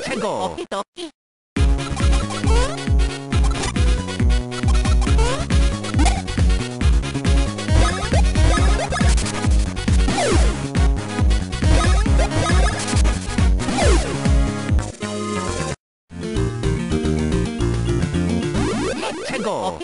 최고. 최고.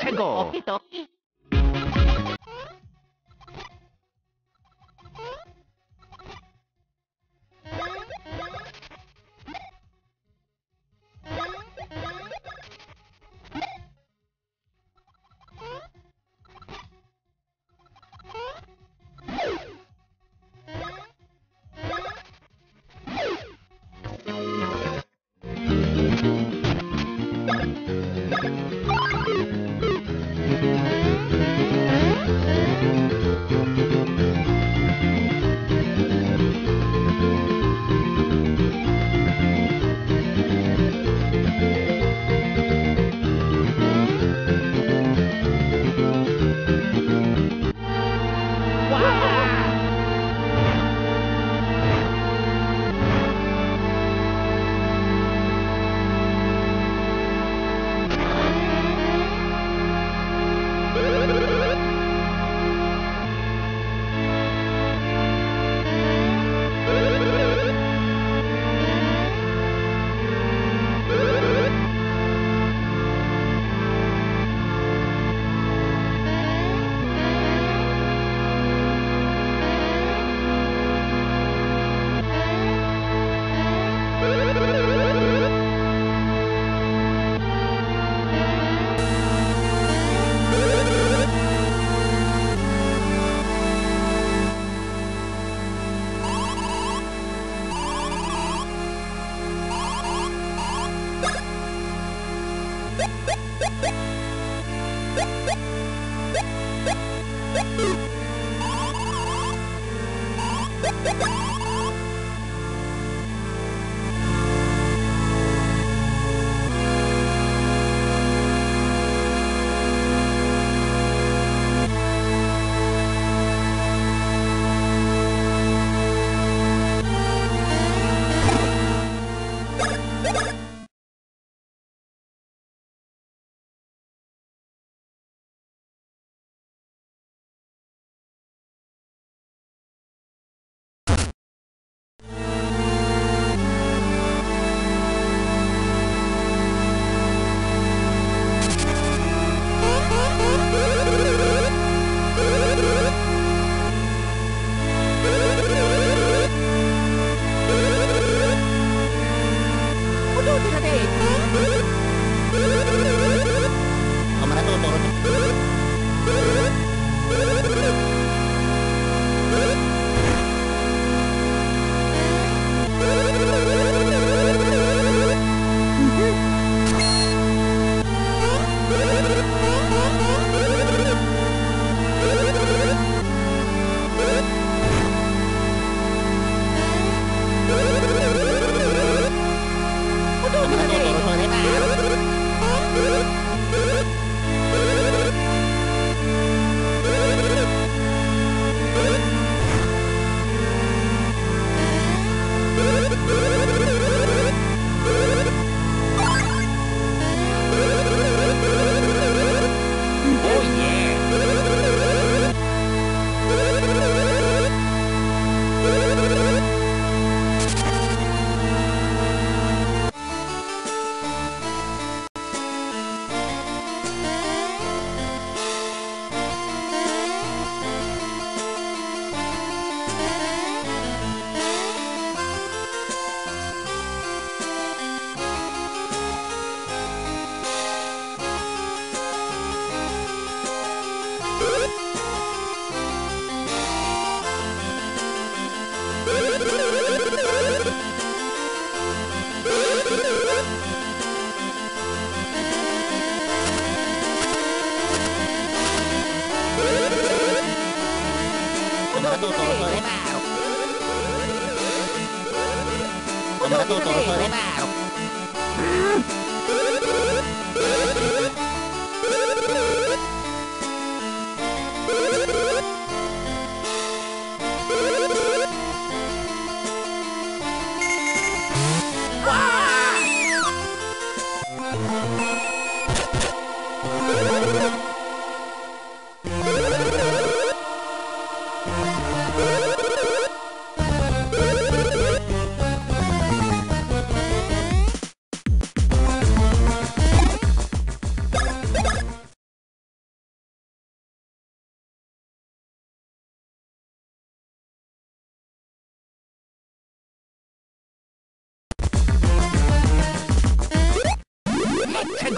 최고.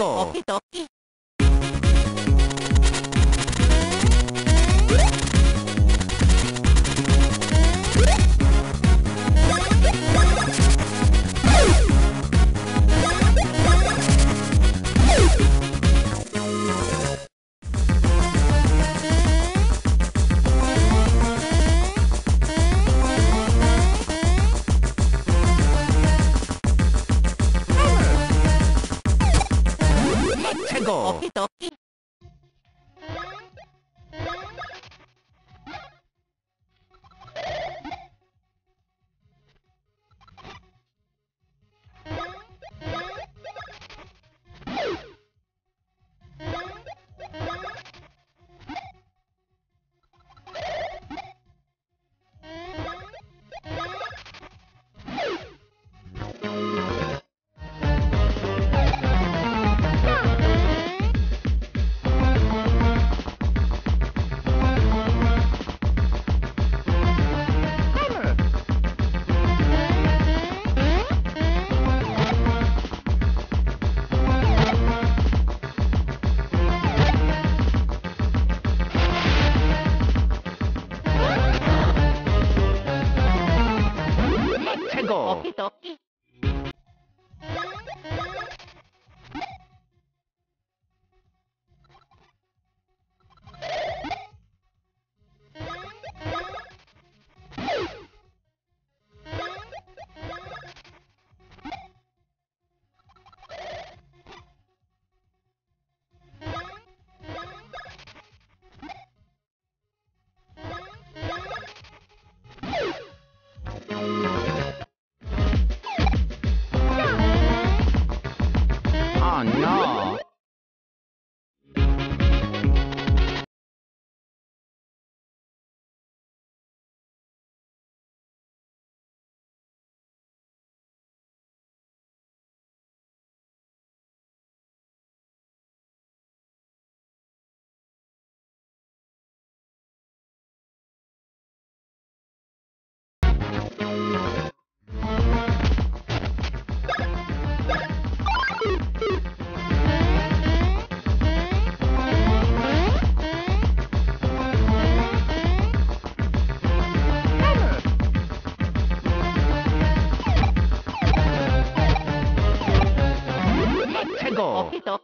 최 ど。